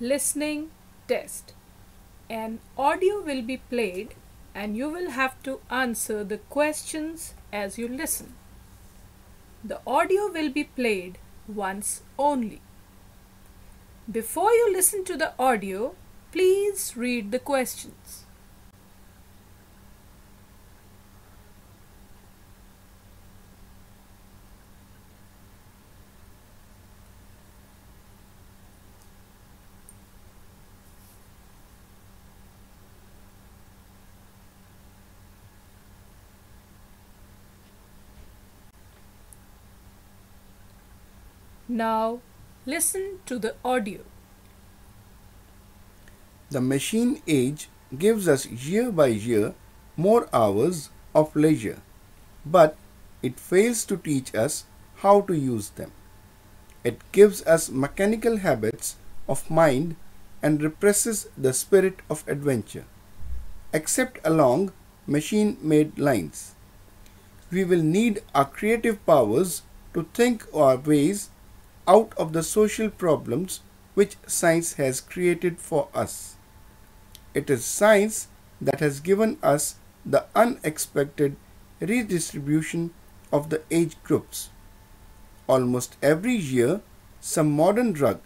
listening test. An audio will be played and you will have to answer the questions as you listen. The audio will be played once only. Before you listen to the audio, please read the questions. Now listen to the audio. The machine age gives us year by year more hours of leisure, but it fails to teach us how to use them. It gives us mechanical habits of mind and represses the spirit of adventure, except along machine made lines. We will need our creative powers to think our ways out of the social problems which science has created for us. It is science that has given us the unexpected redistribution of the age groups. Almost every year, some modern drug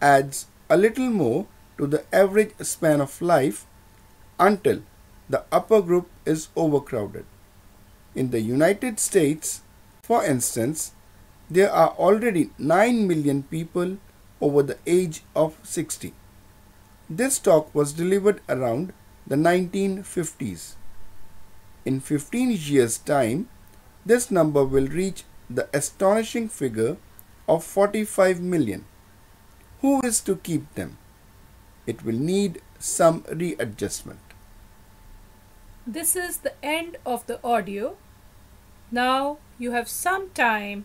adds a little more to the average span of life until the upper group is overcrowded. In the United States, for instance, there are already 9 million people over the age of 60. This talk was delivered around the 1950s. In 15 years' time, this number will reach the astonishing figure of 45 million. Who is to keep them? It will need some readjustment. This is the end of the audio. Now you have some time